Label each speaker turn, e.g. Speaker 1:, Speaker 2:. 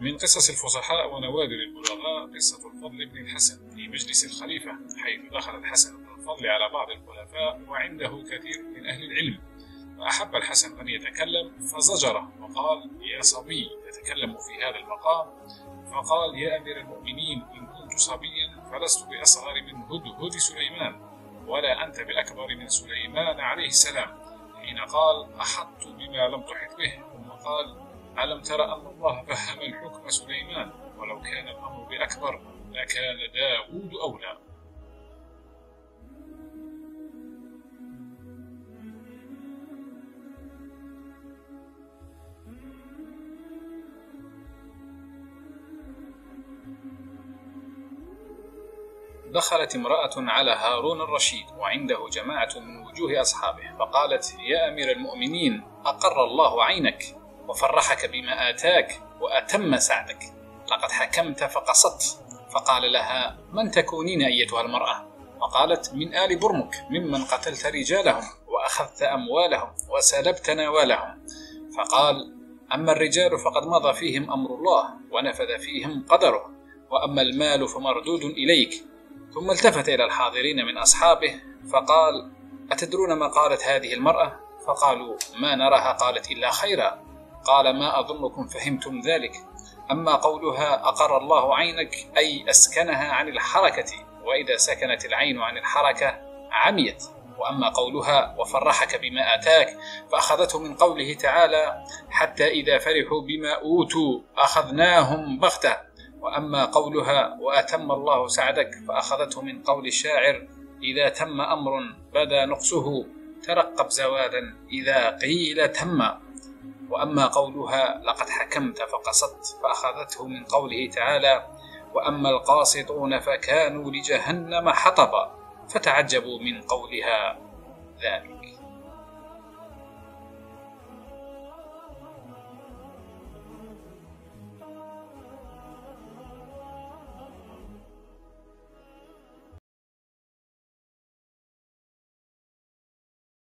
Speaker 1: من قصص الفصحاء ونوادر البلغاء قصة الفضل بن الحسن في مجلس الخليفة حيث دخل الحسن بن الفضل على بعض الخلفاء وعنده كثير من أهل العلم. فأحب الحسن أن يتكلم فزجره وقال يا صبي تتكلم في هذا المقام. فقال يا أمير المؤمنين إن كنت صبيا فلست بأصغر من هدهد سليمان ولا أنت بأكبر من سليمان عليه السلام. حين قال أحطت بما لم تحط به. ثم قال ألم تر أن الله فهم الحكم سليمان ولو كان الأمر بأكبر لكان داود أولى. دخلت امرأة على هارون الرشيد وعنده جماعة من وجوه أصحابه فقالت يا أمير المؤمنين أقر الله عينك. وفرحك بما آتاك وأتم سعدك. لقد حكمت فقصدت. فقال لها من تكونين أيتها المرأة؟ فقالت من آل برمك ممن قتلت رجالهم وأخذت أموالهم وسلبت نوالهم. فقال أما الرجال فقد مضى فيهم أمر الله ونفذ فيهم قدره وأما المال فمردود إليك. ثم التفت إلى الحاضرين من أصحابه فقال أتدرون ما قالت هذه المرأة؟ فقالوا ما نراها قالت إلا خيرا. قال ما أظنكم فهمتم ذلك. أما قولها أقر الله عينك أي أسكنها عن الحركة وإذا سكنت العين عن الحركة عميت. وأما قولها وفرحك بما آتاك فأخذته من قوله تعالى حتى إذا فرحوا بما أوتوا أخذناهم بغتة. وأما قولها وأتم الله سعدك فأخذته من قول الشاعر إذا تم أمر بدا نقصه ترقب زوالا إذا قيل تم. وأما قولها لقد حكمت فقصدت فأخذته من قوله تعالى وأما القاسطون فكانوا لجهنم حطبا فتعجبوا من قولها ذلك.